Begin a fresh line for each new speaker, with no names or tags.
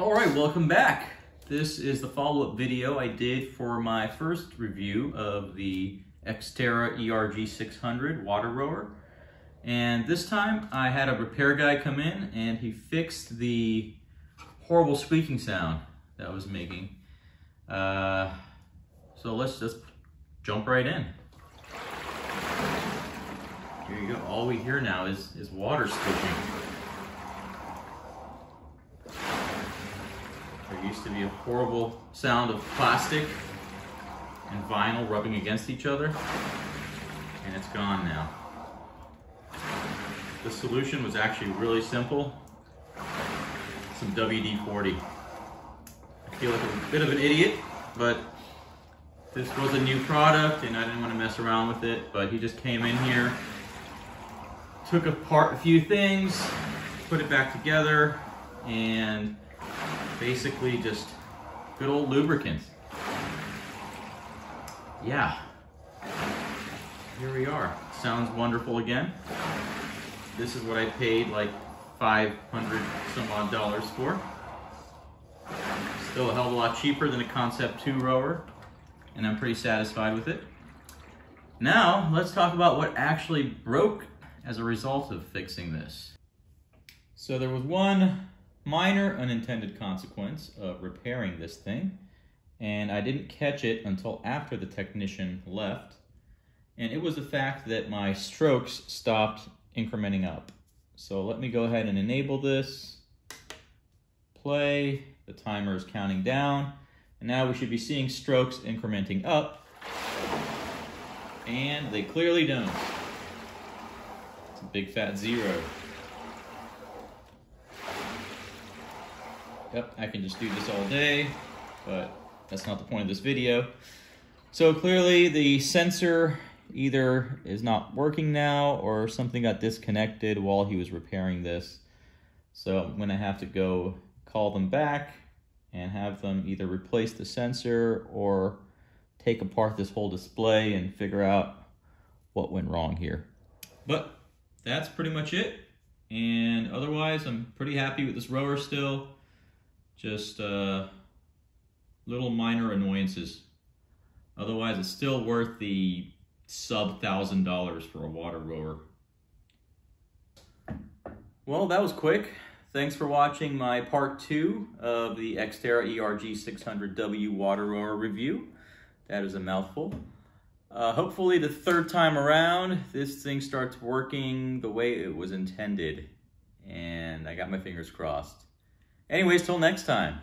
All right, welcome back. This is the follow-up video I did for my first review of the Xterra ERG 600 water rower. And this time I had a repair guy come in and he fixed the horrible squeaking sound that I was making. Uh, so let's just jump right in. Here you go. All we hear now is, is water squishing. There used to be a horrible sound of plastic and vinyl rubbing against each other, and it's gone now. The solution was actually really simple. Some WD-40. I feel like I'm a bit of an idiot, but this was a new product and I didn't want to mess around with it, but he just came in here, took apart a few things, put it back together, and basically just good old lubricant. Yeah. Here we are. Sounds wonderful again. This is what I paid like 500 some odd dollars for. Still a hell of a lot cheaper than a Concept 2 rower, and I'm pretty satisfied with it. Now, let's talk about what actually broke as a result of fixing this. So there was one minor unintended consequence of repairing this thing, and I didn't catch it until after the technician left, and it was the fact that my strokes stopped incrementing up. So let me go ahead and enable this, play, the timer is counting down, and now we should be seeing strokes incrementing up, and they clearly don't. It's a big fat zero. Yep, I can just do this all day, but that's not the point of this video. So clearly the sensor either is not working now or something got disconnected while he was repairing this. So I'm gonna have to go call them back and have them either replace the sensor or take apart this whole display and figure out what went wrong here. But that's pretty much it. And otherwise, I'm pretty happy with this rower still. Just uh, little minor annoyances. Otherwise, it's still worth the sub thousand dollars for a water rower. Well, that was quick. Thanks for watching my part two of the Xterra ERG 600W water rower review. That is a mouthful. Uh, hopefully the third time around, this thing starts working the way it was intended. And I got my fingers crossed. Anyways, till next time.